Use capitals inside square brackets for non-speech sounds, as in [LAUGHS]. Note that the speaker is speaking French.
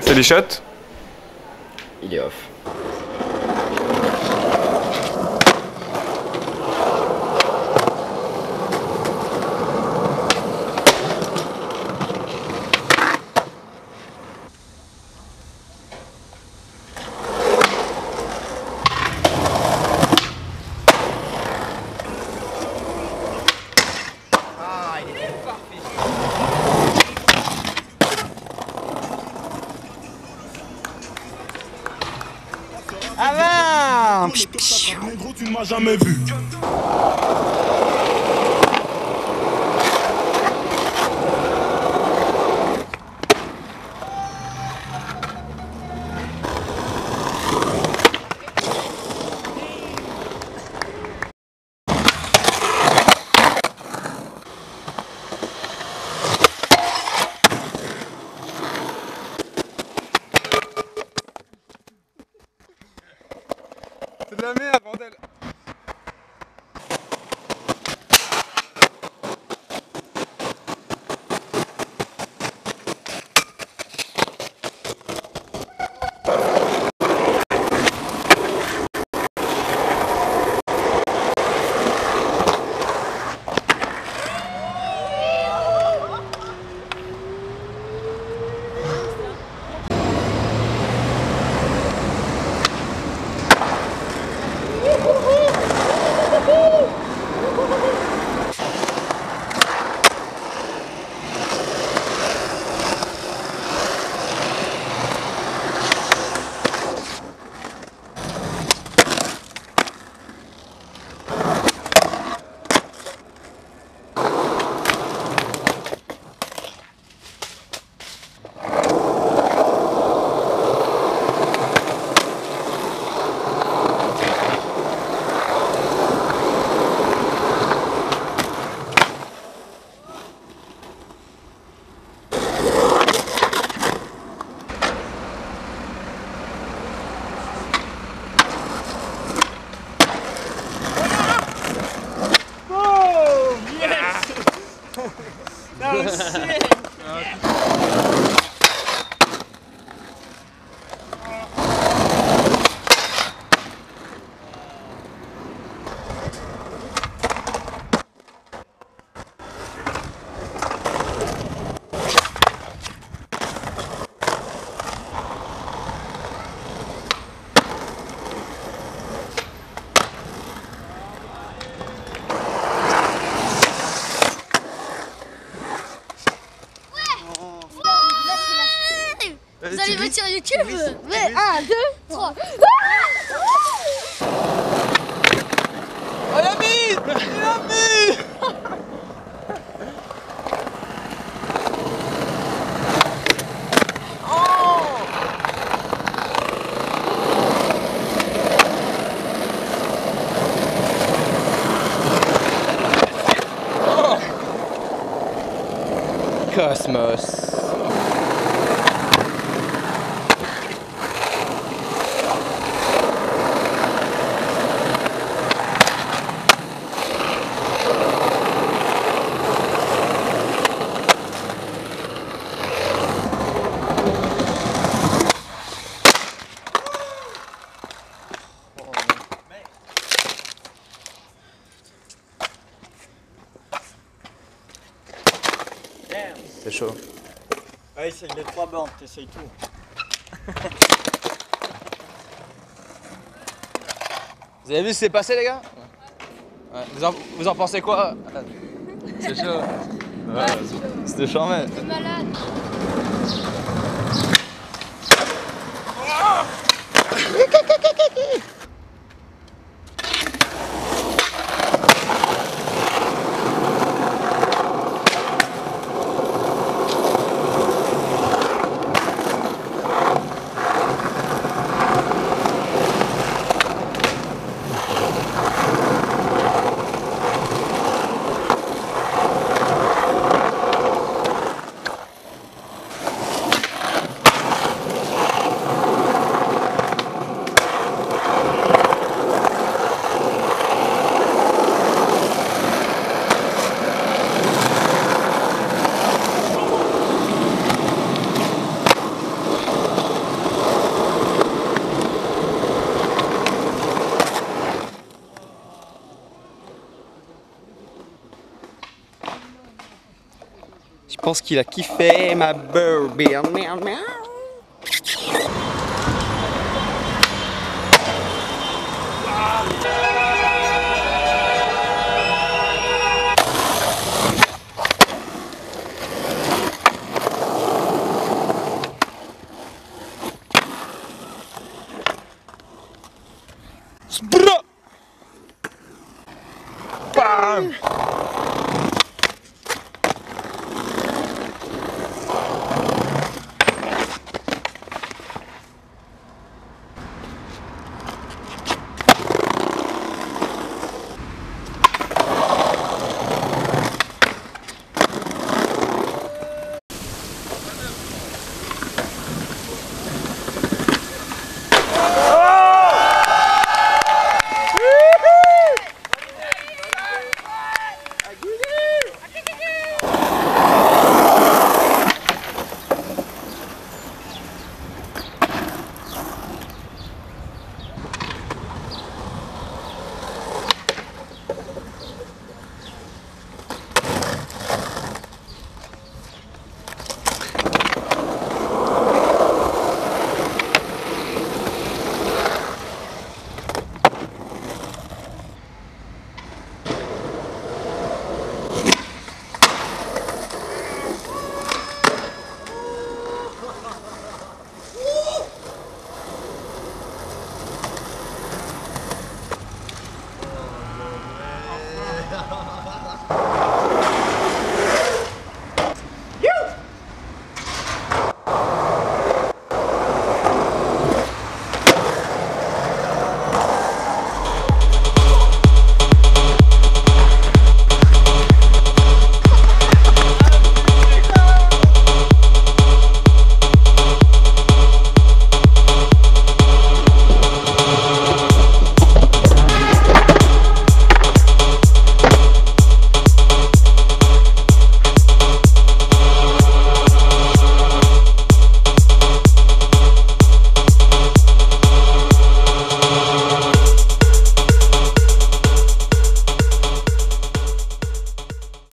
Fais des shots? Il est off. Ah Gros, tu ne m'as jamais vu. [LAUGHS] Yeah. Vous allez me tirer YouTube Ouais, 1, 2, 3. Oh, il a mis Il a mis Cosmos. C'est chaud. Ah, essaye les trois bornes, t'essayes tout. [LAUGHS] vous avez vu ce qui s'est passé, les gars? Ouais. Vous, en, vous, en, pensez quoi? C'est chaud. Ouais, C'était charmé. C'est malade. Ah pense qu'il a kiffé ma. Sbra. Bam.